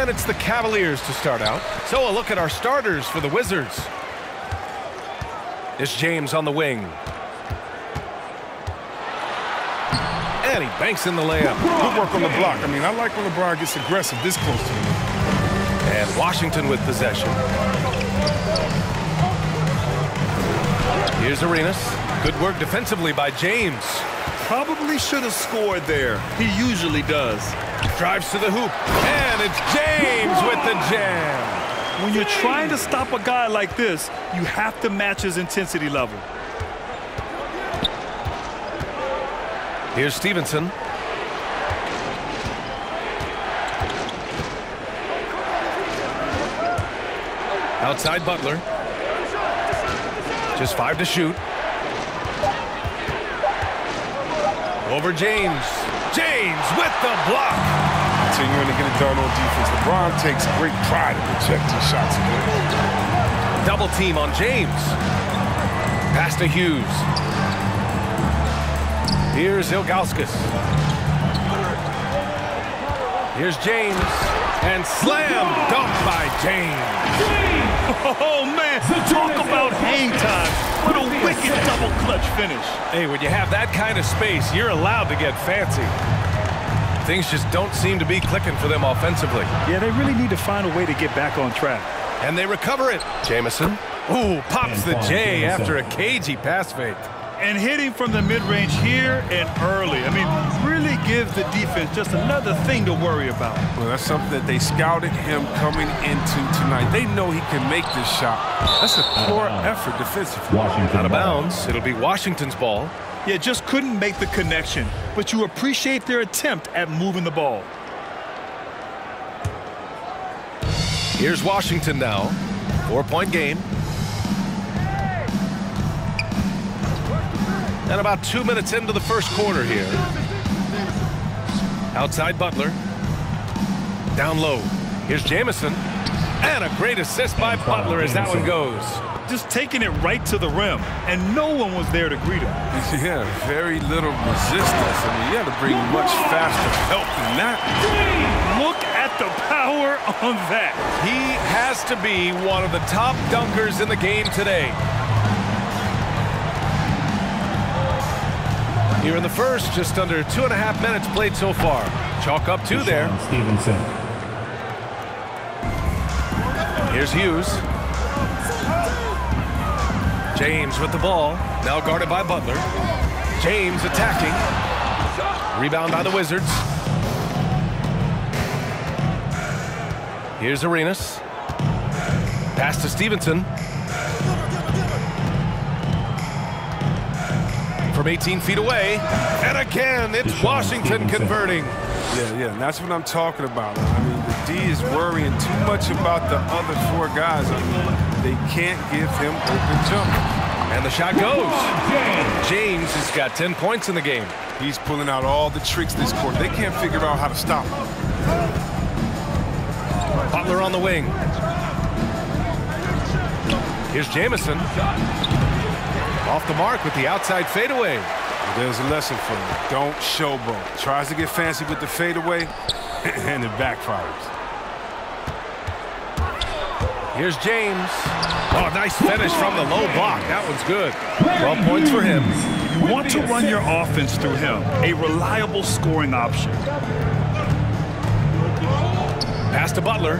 And it's the Cavaliers to start out. So a look at our starters for the Wizards. It's James on the wing. And he banks in the layup. Good work on the block. I mean, I like when LeBron gets aggressive this close to me. And Washington with possession. Here's Arenas. Good work defensively by James. Probably should have scored there. He usually does. Drives to the hoop. And it's James with the jam. When you're trying to stop a guy like this, you have to match his intensity level. Here's Stevenson. Outside Butler. Just five to shoot. Over James. James with the block. Continuing to get it done on defense. LeBron takes great pride in rejecting shots. Double team on James. Pass to Hughes. Here's Ilgauskas. Here's James. And slam dunked by James. Oh, man. Talk about hang time. What a wicked double clutch finish. Hey, when you have that kind of space, you're allowed to get fancy. Things just don't seem to be clicking for them offensively. Yeah, they really need to find a way to get back on track. And they recover it. Jamison. Ooh, pops the J after a cagey pass fake. And hitting from the mid-range here and early. I mean, really gives the defense just another thing to worry about. Well, that's something that they scouted him coming into tonight. They know he can make this shot. That's a poor uh-huh. effort defensively. Washington Out of bounds. It'll be Washington's ball. Yeah, just couldn't make the connection. But you appreciate their attempt at moving the ball. Here's Washington now. Four-point game. And about two minutes into the first quarter here. Outside Butler. Down low. Here's Jamison. And a great assist by Butler as that one goes. Just taking it right to the rim, and no one was there to greet him. Yeah, very little resistance. I mean, you had to bring much faster help than that. Look at the power on that. He has to be one of the top dunkers in the game today. Here in the first, just under two and a half minutes played so far. Chalk up two there. Stevenson. Here's Hughes. James with the ball. Now guarded by Butler. James attacking. Rebound by the Wizards. Here's Arenas. Pass to Stevenson. From 18 feet away. And again, it's Washington converting. Yeah, yeah, and that's what I'm talking about. I mean, the D is worrying too much about the other four guys. I mean, they can't give him open jumpers. And the shot goes. James has got 10 points in the game. He's pulling out all the tricks this quarter. They can't figure out how to stop him. Butler on the wing. Here's Jamison. Off the mark with the outside fadeaway. There's a lesson for him. Don't showboat. Tries to get fancy with the fadeaway, and it backfires. Here's James. Oh, nice finish from the low block. That one's good. 12 points for him. You want to run your offense through him. A reliable scoring option. Pass to Butler.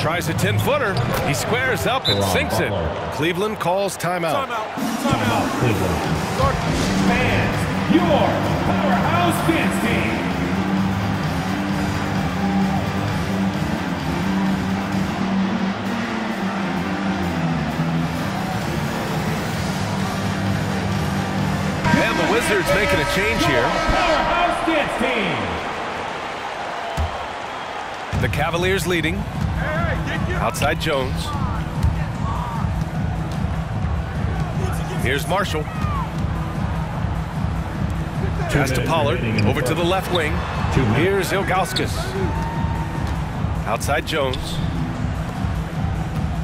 Tries a 10-footer. He squares up and sinks it. Cleveland calls timeout. Timeout. Timeout. Wizards making a change here. The Cavaliers leading. Outside Jones. Here's Marshall. Pass to Pollard. Over to the left wing. Here's Ilgauskas. Outside Jones.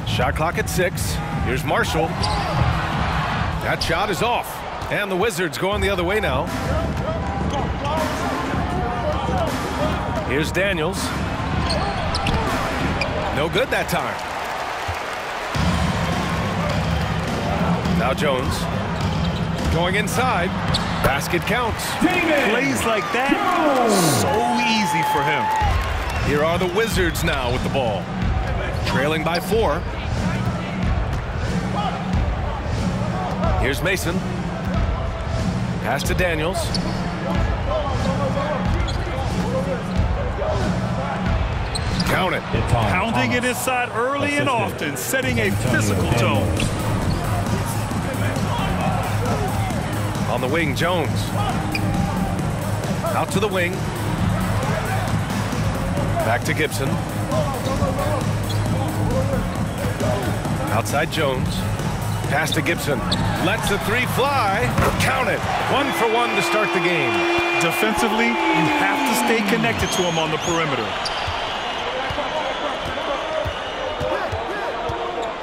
Shot clock at six. Here's Marshall. That shot is off. And the Wizards going the other way now. Here's Daniels. No good that time. Now Jones. Going inside. Basket counts. Davis. Plays like that, so easy for him. Here are the Wizards now with the ball. Trailing by four. Here's Mason. Pass to Daniels. Count it. It's Pounding it inside early and often, setting a physical tone. On the wing, Jones. Out to the wing. Back to Gibson. Outside Jones. Pass to Gibson. Lets the three fly. Count it. One for one to start the game. Defensively, you have to stay connected to him on the perimeter.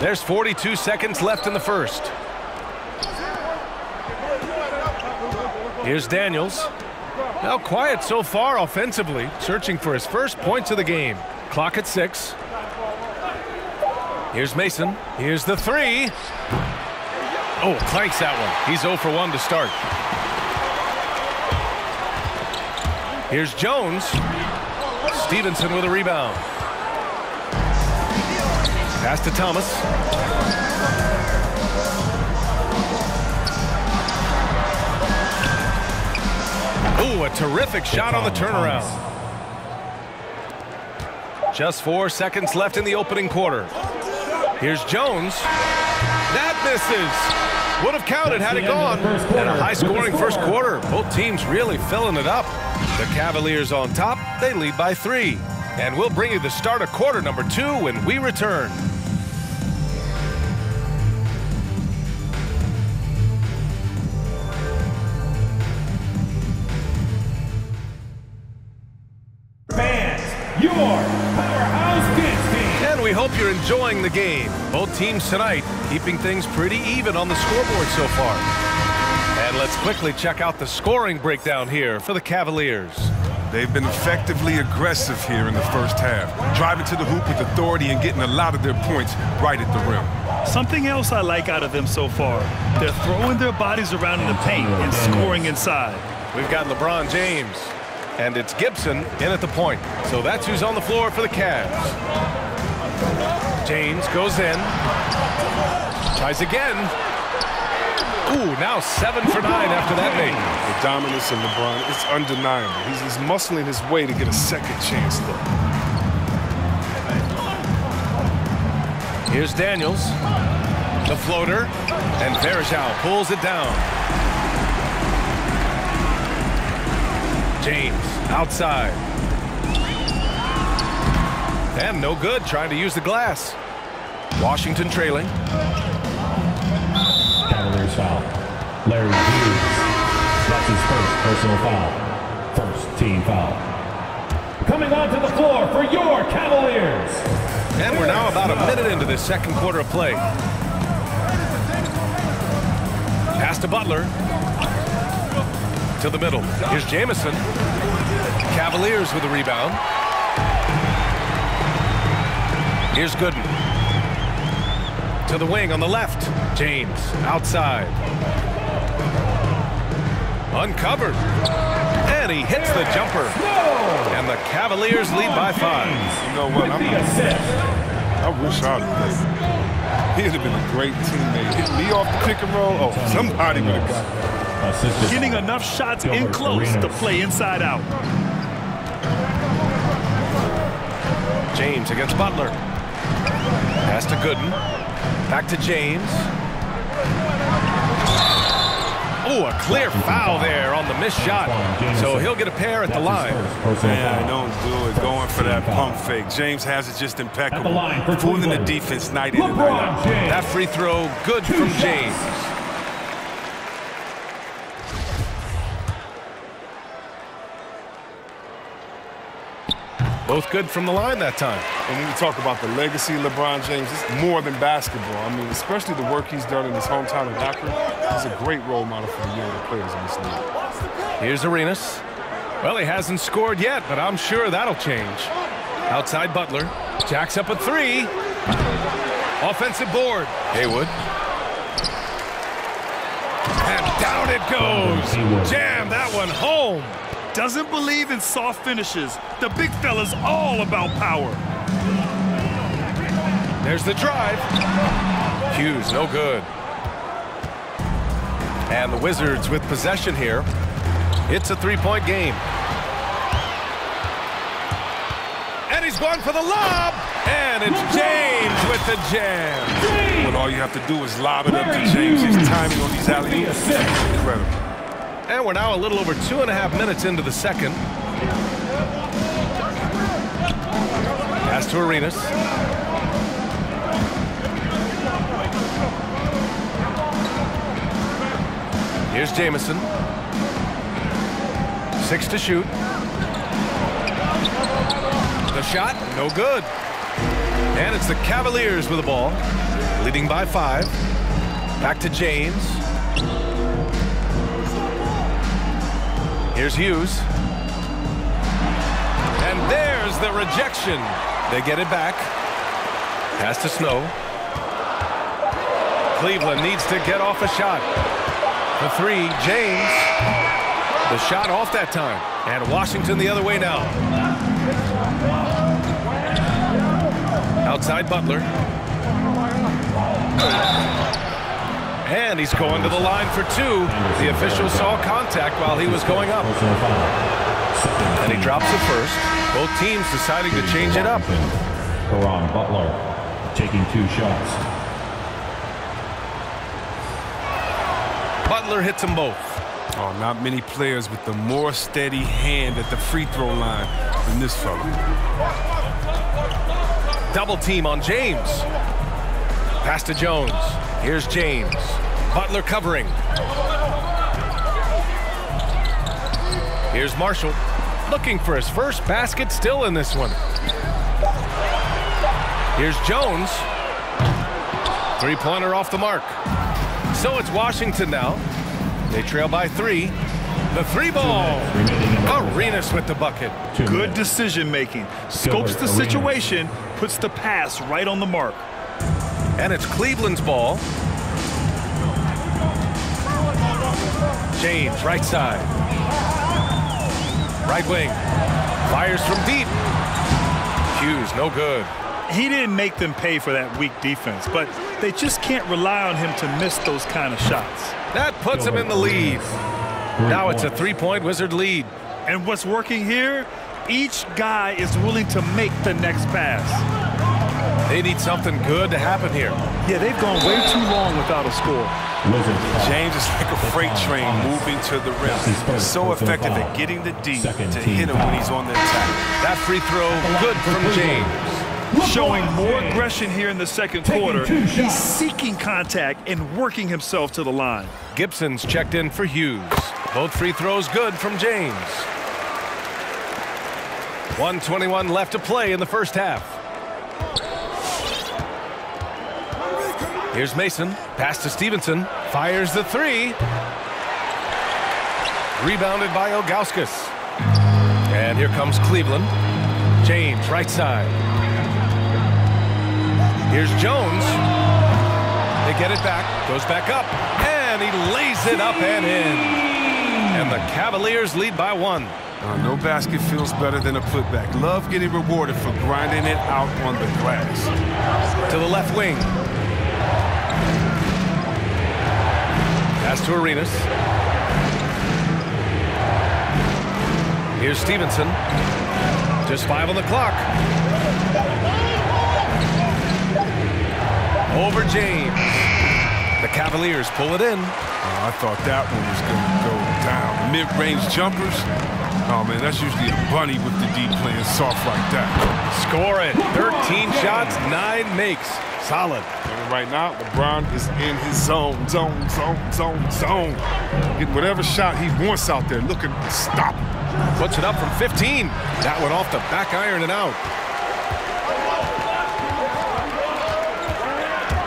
There's 42 seconds left in the first. Here's Daniels. Now quiet so far offensively, searching for his first points of the game. Clock at six. Here's Mason. Here's the three. Oh, clanks that one. He's 0 for 1 to start. Here's Jones. Stevenson with a rebound. Pass to Thomas. Ooh, a terrific shot on the turnaround. Just four seconds left in the opening quarter. Here's Jones. That misses. Would have counted had it gone. And a high-scoring first quarter. Both teams really filling it up. The Cavaliers on top. They lead by three. And we'll bring you the start of quarter number two when we return. Enjoying the game. Both teams tonight keeping things pretty even on the scoreboard so far. And let's quickly check out the scoring breakdown here for the Cavaliers. They've been effectively aggressive here in the first half, driving to the hoop with authority and getting a lot of their points right at the rim. Something else I like out of them so far. They're throwing their bodies around in the paint and scoring inside. We've got LeBron James. And it's Gibson in at the point. So that's who's on the floor for the Cavs. James goes in. Tries again. Ooh, now seven for nine after that make. The dominance of LeBron is undeniable. He's, he's muscling his way to get a second chance look. Here's Daniels. The floater. And Varejao pulls it down. James outside. And no good trying to use the glass. Washington trailing. Cavaliers foul. Larry Hughes. That's his first personal foul. First team foul. Coming onto the floor for your Cavaliers. And we're now about a minute into this second quarter of play. Pass to Butler. To the middle. Here's Jamison. Cavaliers with a rebound. Here's Gooden. To the wing on the left. James outside. Uncovered. And he hits the jumper. And the Cavaliers lead by five. You know what? I'm, The. I wish I'd played. He'd have been a great teammate. Hit me off the pick and roll. Oh, somebody would have got that. Getting enough shots in close to play inside out. James against Butler. Pass to Gooden. Back to James. Oh, a clear foul there on the missed shot. So he'll get a pair at the line. his first personal Man, foul. don't do it. Going for that pump fake. James has it just impeccable. At the line for Fooling the defense night in and night out. That free throw, good from James. Both good from the line that time. And when we talk about the legacy of LeBron James, it's more than basketball. I mean, especially the work he's done in his hometown of Akron. He's a great role model for the younger players in this league. Here's Arenas. Well, he hasn't scored yet, but I'm sure that'll change. Outside Butler. Jacks up a three. Offensive board. Haywood. And down it goes. Jam that one home. Doesn't believe in soft finishes. The big fella's all about power. There's the drive. Hughes, no good. And the Wizards with possession here. It's a three-point game. And he's gone for the lob. And it's James with the jam. When all you have to do is lob it up to James. His timing on these alley-oops is incredible. And we're now a little over two and a half minutes into the second. Pass to Arenas. Here's Jamison. Six to shoot. The shot, no good. And it's the Cavaliers with the ball, leading by five. Back to James. Here's Hughes. And there's the rejection. They get it back. Pass to Snow. Cleveland needs to get off a shot. The three, James. The shot off that time. And Washington the other way now. Outside Butler. And he's going to the line for two. The official saw contact while he was going up. And he drops it first. Both teams deciding to change it up. Caron Butler taking two shots. Butler hits them both. Oh, not many players with the more steady hand at the free throw line than this fella. Double team on James. Pass to Jones. Here's James. Butler covering. Here's Marshall. Looking for his first basket still in this one. Here's Jones. Three-pointer off the mark. So it's Washington now. They trail by three. The three ball. Arenas with the bucket. Good decision making. Scopes the situation, puts the pass right on the mark. And it's Cleveland's ball. James, right side. Right wing. Fires from deep. Hughes, no good. He didn't make them pay for that weak defense, but they just can't rely on him to miss those kind of shots. That puts him in the lead. Now it's a three-point Wizard lead. And what's working here? Each guy is willing to make the next pass. They need something good to happen here. Yeah, they've gone way too long without a score. James is like a freight train moving to the rim. He's so effective at getting the D to hit him when he's on the attack. That free throw, good from James. Showing more aggression here in the second quarter. He's seeking contact and working himself to the line. Gibson's checked in for Hughes. Both free throws good from James. 121 left to play in the first half. Here's Mason. Pass to Stevenson. Fires the three. Rebounded by Ilgauskas. And here comes Cleveland. James, right side. Here's Jones. They get it back. Goes back up. And he lays it up and in. And the Cavaliers lead by one. Uh, no basket feels better than a putback. Love getting rewarded for grinding it out on the glass. To the left wing. Pass to Arenas. Here's Stevenson. Just five on the clock. Over James. The Cavaliers pull it in. Oh, I thought that one was going to go down. Mid-range jumpers. Oh, man, that's usually a bunny with the D playing soft like that. Score it. 13 shots, nine makes. Solid. And right now, LeBron is in his zone, zone, zone, zone, zone. Getting whatever shot he wants out there, looking to stop. Puts it up from 15. That one off the back iron and out.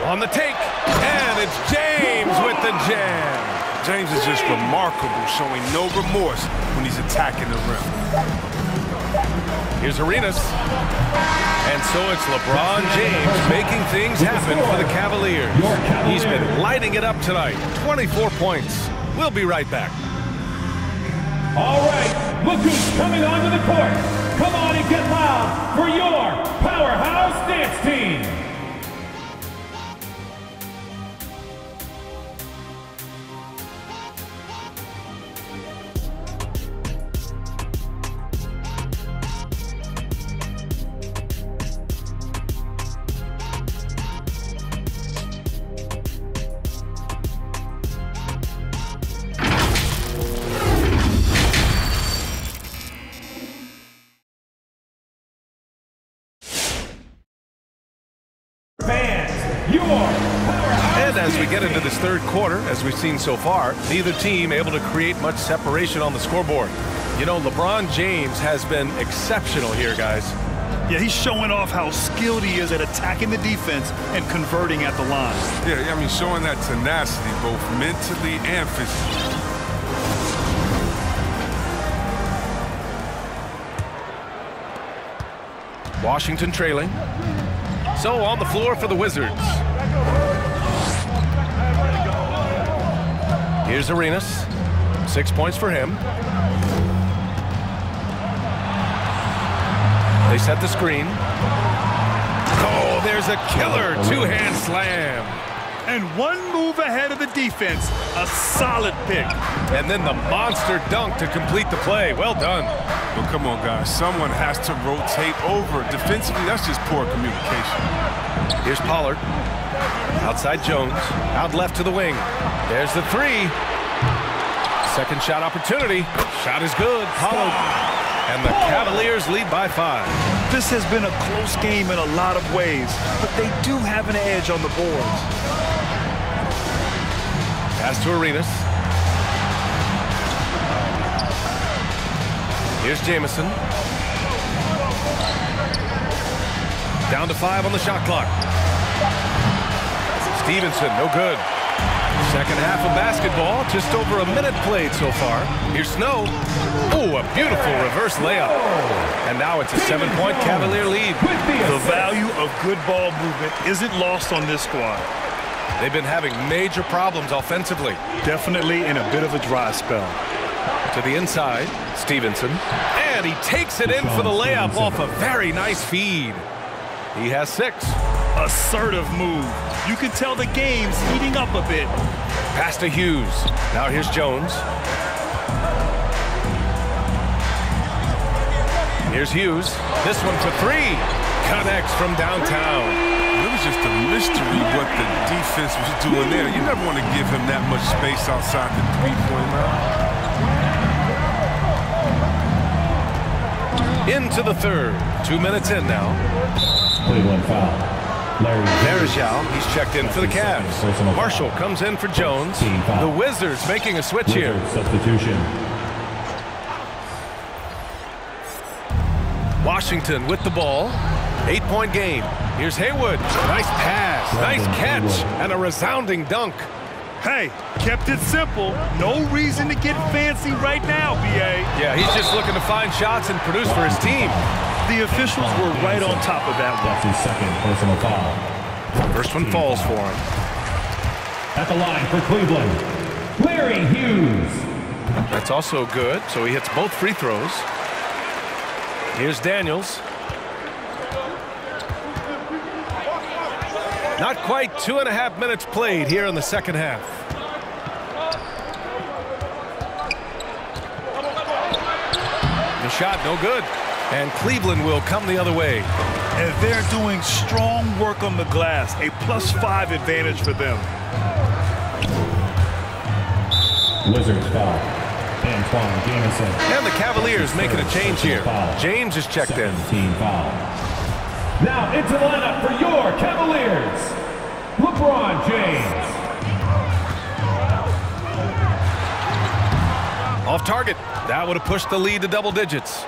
On the take. And it's James with the jam. James is just remarkable, showing no remorse when he's attacking the rim. Here's Arenas. And so it's LeBron James making things happen for the Cavaliers. He's been lighting it up tonight. 24 points. We'll be right back. All right, look who's coming onto the court. Come on and get loud for your Powerhouse Dance Team. Third quarter, as we've seen so far, neither team able to create much separation on the scoreboard. You know, LeBron James has been exceptional here, guys. Yeah, he's showing off how skilled he is at attacking the defense and converting at the line. Yeah, I mean, showing that tenacity both mentally and physically. Washington trailing. So on the floor for the Wizards. Here's Arenas. Six points for him. They set the screen. Oh, there's a killer two-hand slam. And one move ahead of the defense. A solid pick. And then the monster dunk to complete the play. Well done. Well, come on, guys. Someone has to rotate over. Defensively, that's just poor communication. Here's Pollard. Outside Jones. Out left to the wing. There's the three. Second shot opportunity. Shot is good. Pollard. And the Cavaliers lead by five. This has been a close game in a lot of ways, but they do have an edge on the boards. Pass to Arenas. Here's Jamison. Down to five on the shot clock. Stevenson, no good. Second half of basketball, just over a minute played so far. Here's Snow. Ooh, a beautiful reverse layup. And now it's a seven-point Cavalier lead. The value of good ball movement isn't lost on this squad. They've been having major problems offensively. Definitely in a bit of a dry spell. To the inside, Stevenson. And he takes it in for the layup off a very nice feed. He has six. Assertive move. You can tell the game's heating up a bit. Pass to Hughes. Now here's Jones. Here's Hughes. This one for three. Connects from downtown. It was just a mystery what the defense was doing there. You never want to give him that much space outside the three-point line. Into the third. Two minutes in now. Cleveland foul. Larry Marechal, he's checked in for the Cavs. Marshall comes in for Jones. The Wizards making a switch here. Substitution. Washington with the ball. Eight-point game. Here's Haywood. Nice pass. Nice catch. And a resounding dunk. Hey, kept it simple. No reason to get fancy right now, B.A. Yeah, he's just looking to find shots and produce for his team. The officials were right on top of that one. That's his second personal foul. First one falls for him. At the line for Cleveland, Larry Hughes. That's also good, so he hits both free throws. Here's Daniels. Not quite two and a half minutes played here in the second half. The shot, no good. And Cleveland will come the other way. And they're doing strong work on the glass. A plus five advantage for them. Wizards foul. Antawn Jamison. And the Cavaliers making a change here. James is checked in. Team foul. Now into the lineup for your Cavaliers, LeBron James. Off target. That would have pushed the lead to double digits.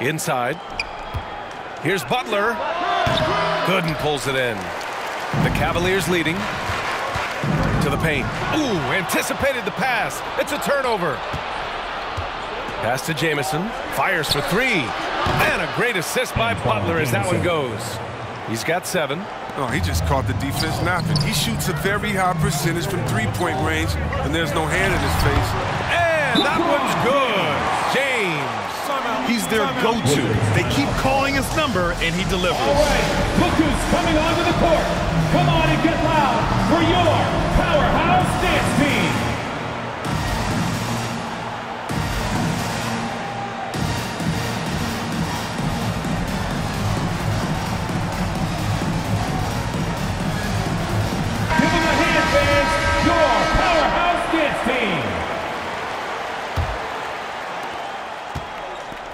Inside. Here's Butler. Gooden pulls it in. The Cavaliers leading. To the paint. Ooh, anticipated the pass. It's a turnover. Pass to Jamison. Fires for three. And a great assist by Butler as that one goes. He's got seven. Oh, he just caught the defense napping. He shoots a very high percentage from three-point range, and there's no hand in his face. And that one's good. James. He's their go-to. They keep calling his number, and he delivers. All right, who's coming onto the court. Come on and get loud for your powerhouse dance team.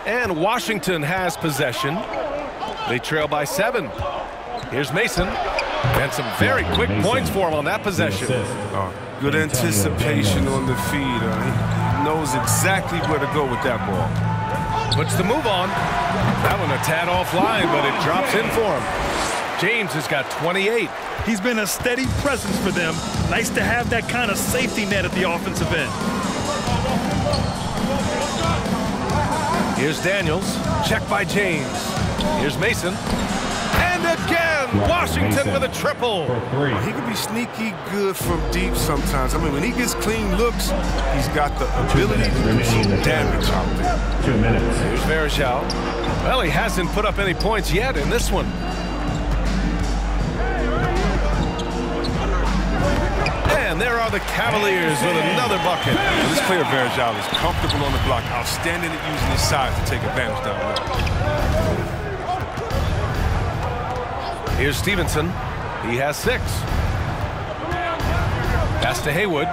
And Washington has possession. They trail by seven. Here's Mason. And some very quick points for him on that possession. Oh, good anticipation on the feed. Uh, he knows exactly where to go with that ball. Puts the move on. That one a tad offline, but it drops in for him. James has got 28. He's been a steady presence for them. Nice to have that kind of safety net at the offensive end. Here's Daniels. Check by James. Here's Mason. And again, Washington with a triple. He can be sneaky good from deep sometimes. I mean, when he gets clean looks, he's got the ability to do in some the third. damage out there. Two minutes. Here's Varejao. Well, he hasn't put up any points yet in this one. And there are the Cavaliers with another bucket. It's clear Varejao is comfortable on the block, outstanding at using his size to take advantage down low. Here's Stevenson. He has six. Pass to Haywood.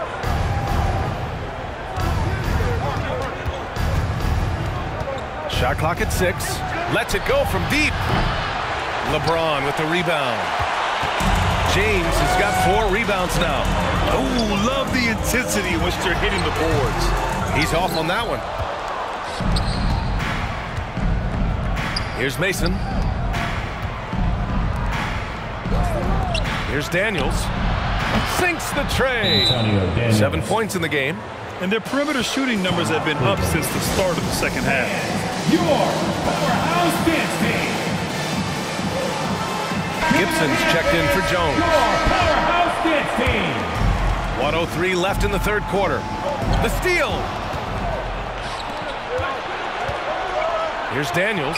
Shot clock at six. Lets it go from deep. LeBron with the rebound. James has got four rebounds now. Oh, love the intensity in which they're hitting the boards. He's off on that one. Here's Mason. Here's Daniels. Sinks the tray. Seven points in the game. And their perimeter shooting numbers have been up since the start of the second half. Your powerhouse dance team. Gibson's checked in for Jones. Your powerhouse dance team. 103 left in the third quarter. The steal. Here's Daniels.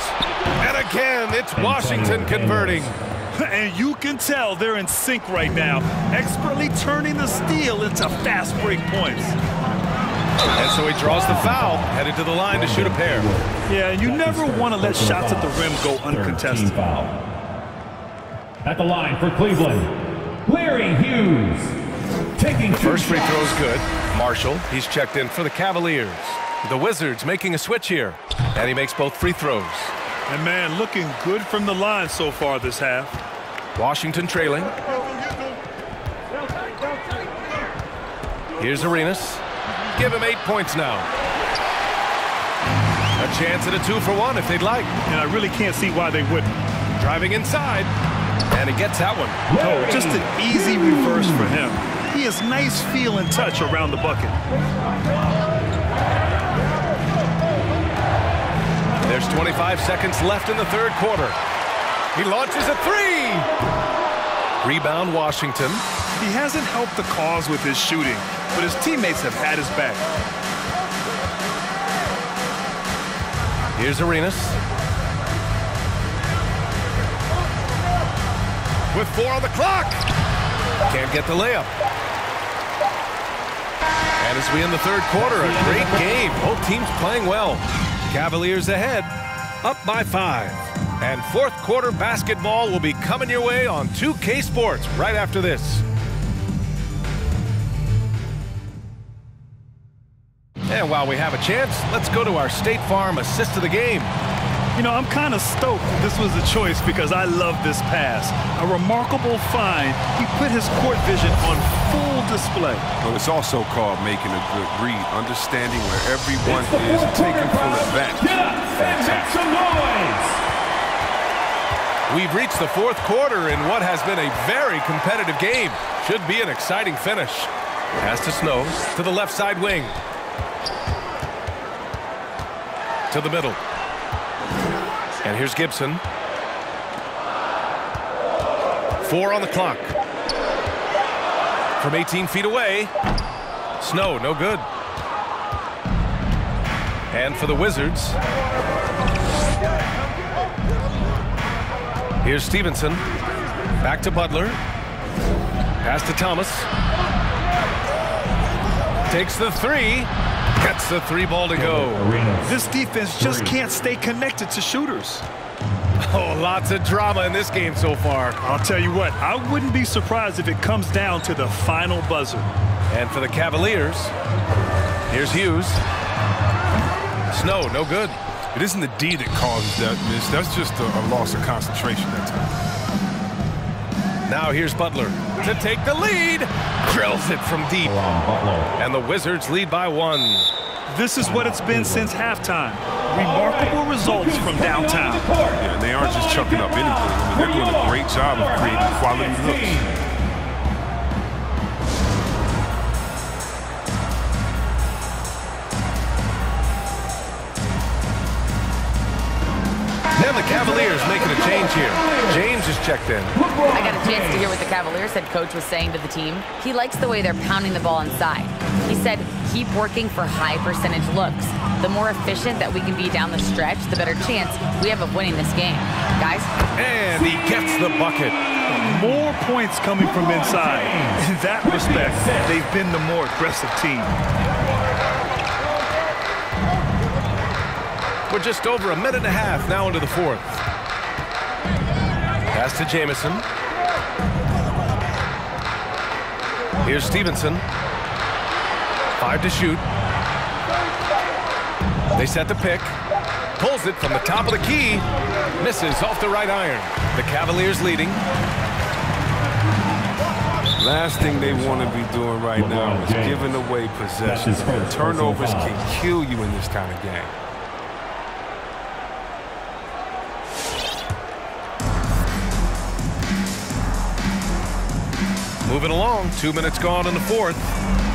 And again, it's Washington converting. And you can tell they're in sync right now, expertly turning the steal into fast break points. And so he draws the foul, headed to the line to shoot a pair. Yeah, and you never want to let shots at the rim go uncontested. foul. At the line for Cleveland, Larry Hughes. Taking two First free throw is good. Marshall, he's checked in for the Cavaliers. The Wizards making a switch here. And he makes both free throws. And man, looking good from the line so far this half. Washington trailing. Here's Arenas. Give him eight points now. A chance at a two for one if they'd like. And I really can't see why they wouldn't. Driving inside. And he gets that one. Oh, just an easy reverse for him. He has nice feel and touch around the bucket. There's 25 seconds left in the third quarter. He launches a three. Rebound Washington. He hasn't helped the cause with his shooting, but his teammates have had his back. Here's Arenas. With four on the clock. Can't get the layup. And as we end the third quarter, a great game. Both teams playing well. Cavaliers ahead, up by five. And fourth quarter basketball will be coming your way on 2K Sports right after this. And while we have a chance, let's go to our State Farm assist of the game. You know, I'm kind of stoked this was the choice because I love this pass. A remarkable find. He put his court vision on full display. But it's also called making a good read, understanding where everyone is, fourth taking quarter, full fellas. advantage. Get up and make some noise. We've reached the fourth quarter in what has been a very competitive game. Should be an exciting finish. Pass to Snow to the left side wing. To the middle. And here's Gibson. Four on the clock. From 18 feet away. Snow, no good. And for the Wizards. Here's Stevenson. Back to Butler. Pass to Thomas. Takes the three. Gets the three ball to go. This defense just can't stay connected to shooters. Oh, lots of drama in this game so far. I'll tell you what, I wouldn't be surprised if it comes down to the final buzzer. And for the Cavaliers, here's Hughes. Snow, no good. It isn't the D that causes that miss. That's just a, a loss of concentration that time. Now here's Butler to take the lead. Drills it from deep. And the Wizards lead by one. This is what it's been since halftime. Remarkable results from downtown. Yeah, and they aren't just chucking up anything. I mean, they're doing a great job of creating quality looks. Now the Cavaliers making a change here. James is checked in. I got a chance to hear what the Cavaliers head coach was saying to the team. He likes the way they're pounding the ball inside. He said, keep working for high percentage looks. The more efficient that we can be down the stretch, the better chance we have of winning this game. Guys? And he gets the bucket. More points coming from inside. In that respect, they've been the more aggressive team. We're just over a minute and a half now into the fourth. Pass to Jamison. Here's Stevenson. Five to shoot. They set the pick. Pulls it from the top of the key. Misses off the right iron. The Cavaliers leading. Last thing they want to be doing right now is giving away possession. Turnovers can kill you in this kind of game. Moving along, two minutes gone in the fourth.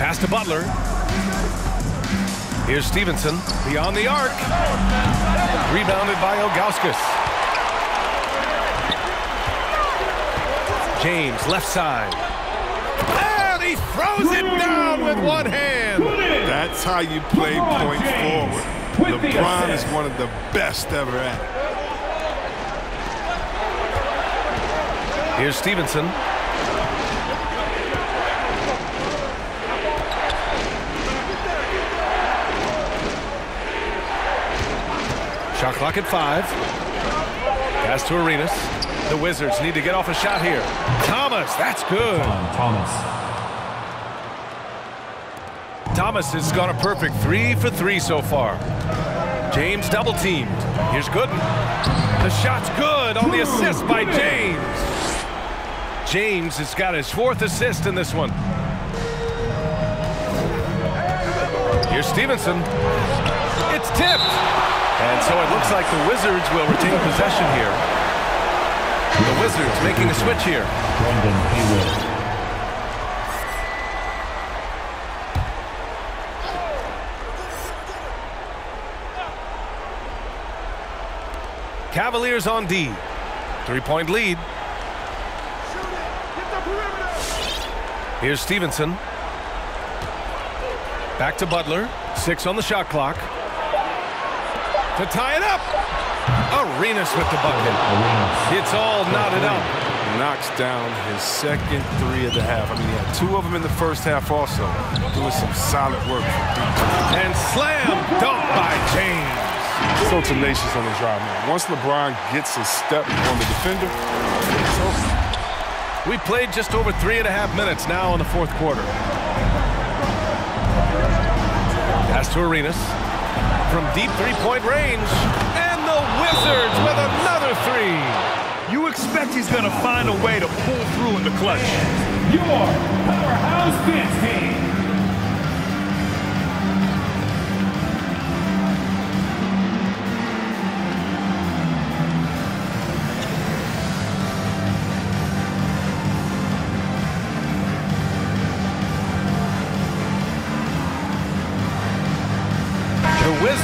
Pass to Butler. Here's Stevenson, beyond the arc. Rebounded by Ilgauskas. James, left side. And he throws it down with one hand. That's how you play point forward. LeBron is one of the best ever at it. Here's Stevenson. Shot clock at five. Pass to Arenas. The Wizards need to get off a shot here. Thomas, that's good. Thomas. Thomas has gone a perfect three for three so far. James double teamed. Here's Gooden. The shot's good on the assist by James. James has got his fourth assist in this one. Here's Stevenson. It's tipped. And so it looks like the Wizards will retain possession here. The Wizards making a switch here. Brendan Haywood. Cavaliers on D. Three-point lead. Here's Stevenson. Back to Butler. Six on the shot clock. To tie it up. Arenas with the bucket. It's all knotted up. Knocks down his second three of the half. I mean, he had two of them in the first half also. Doing some solid work. And slam dunk by James. So tenacious on the drive, man. Once LeBron gets a step on the defender, it's over. We played just over three and a half minutes now in the fourth quarter. Pass to Arenas from deep three-point range. And the Wizards with another three. You expect he's going to find a way to pull through in the clutch. Your powerhouse dance team.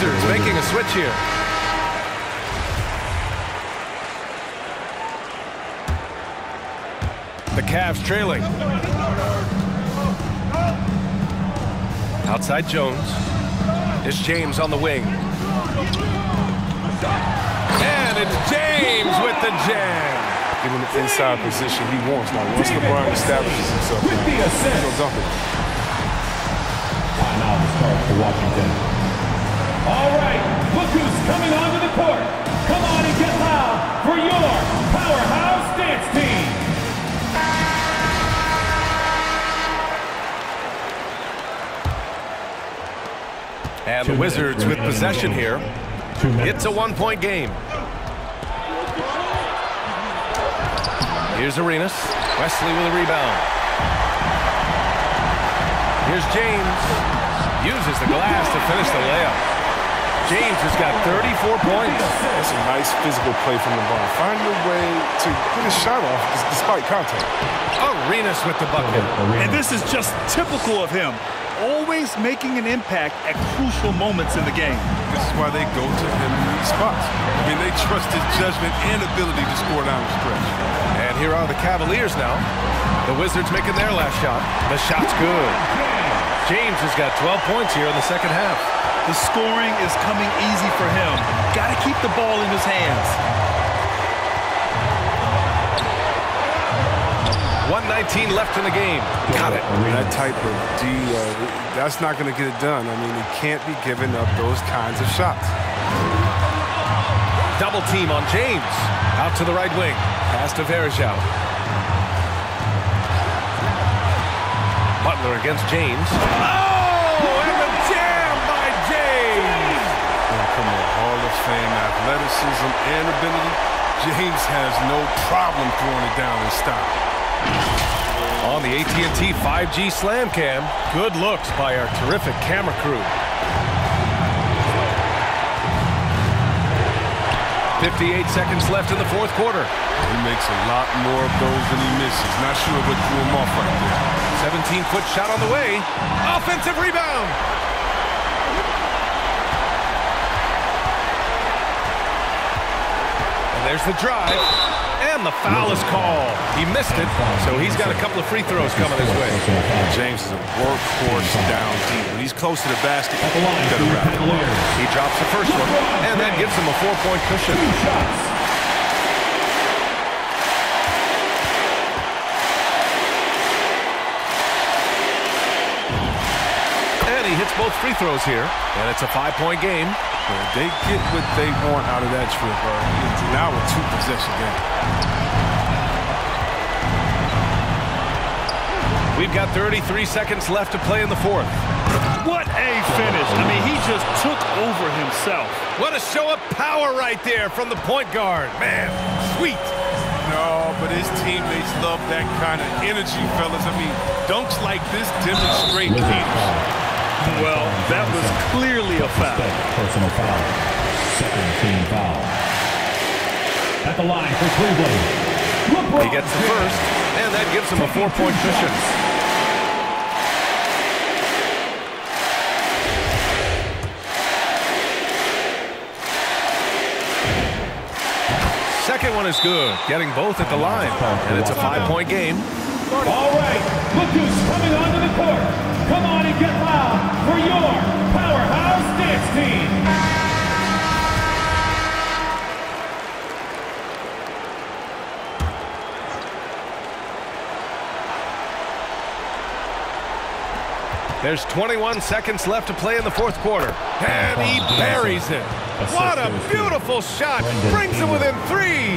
Making a switch here. The Cavs trailing. Outside Jones. It's James on the wing. And it's James with the jam. Give him the inside position he wants. Now, once LeBron establishes himself, With the now, assist. he'll dump it. Timeout to start for Washington. All right, look who's coming onto the court. Come on and get loud for your powerhouse dance team. And the Wizards with possession here. It's a one-point game. Here's Arenas. Wesley with a rebound. Here's James. Uses the glass to finish the layup. James has got 34 points. That's a nice physical play from LeBron. Find your way to get a shot off despite contact. Arenas with the bucket. And this is just typical of him. Always making an impact at crucial moments in the game. This is why they go to him in these spots. I mean, they trust his judgment and ability to score down the stretch. And here are the Cavaliers now. The Wizards making their last shot. The shot's good. James has got 12 points here in the second half. The scoring is coming easy for him. Got to keep the ball in his hands. 119 left in the game. Got it. I mean, That type of D, uh, that's not going to get it done. I mean, he can't be giving up those kinds of shots. Double team on James. Out to the right wing. Pass to Varejao. Butler against James. Oh, and the jam by James. And come on, Hall of Fame athleticism and ability. James has no problem throwing it down in style. On the AT&T 5G Slam Cam, good looks by our terrific camera crew. 58 seconds left in the fourth quarter. He makes a lot more of those than he misses. Not sure what threw him off right there. 17-foot shot on the way. Offensive rebound. And there's the drive. And the foul is called. He missed it, so he's got a couple of free throws coming his way. James is a workhorse down deep. When he's close to the basket, At the line you for gotta wrap it. He drops the first one, and that gives him a four-point cushion. Hits both free throws here, and it's a five-point game. When they get what they want out of that trip, uh, it's now a two-possession game. We've got 33 seconds left to play in the fourth. What a finish. I mean, he just took over himself. What a show of power right there from the point guard. Man, sweet. No, but his teammates love that kind of energy, fellas. I mean, dunks like this demonstrate Wizards leadership. Well, that was clearly a foul. Personal foul. Second team foul. At the line for Cleveland. He gets the first, and that gives him a four-point cushion. Second one is good, getting both at the line, and it's a five-point game. All right, look who's coming onto the court. Come on and get loud for your powerhouse dance team. There's 21 seconds left to play in the fourth quarter, and he buries it. What a beautiful shot! Brings it within three.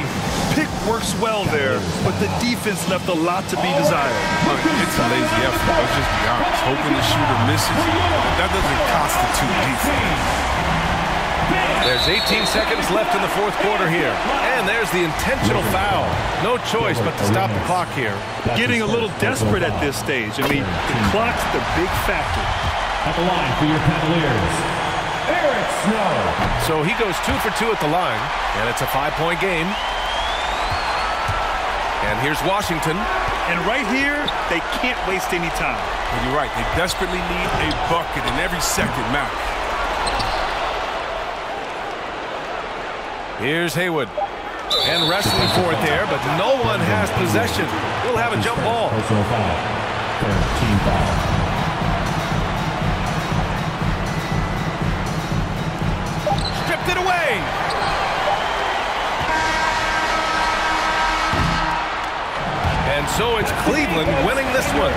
Pick works well there, but the defense left a lot to be desired. Look, it's a lazy effort. Let's just be honest. Hoping the shooter misses, that doesn't constitute defense. There's 18 seconds left in the fourth quarter here, and there's the intentional foul. No choice but to stop the clock here. Getting a little desperate at this stage. I mean, the clock's the big factor. At the line for your Cavaliers. Eric Snow. So he goes two for two at the line, and it's a five-point game. And here's Washington. And right here, they can't waste any time. And you're right. They desperately need a bucket, and every second matters. Here's Haywood. And wrestling for it there, but no one has possession. We'll have a jump ball. So it's Cleveland winning this one.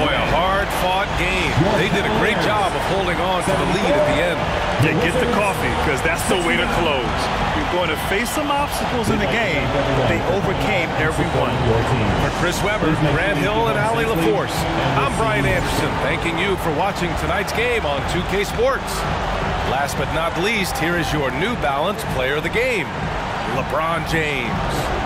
Boy, a hard-fought game. They did a great job of holding on to the lead at the end. Yeah, get the coffee, because that's the way to close. You're going to face some obstacles in the game. but They overcame every one. For Chris Webber, Grant Hill, and Allie LaForce, I'm Brian Anderson, thanking you for watching tonight's game on 2K Sports. Last but not least, here is your New Balance player of the game, LeBron James.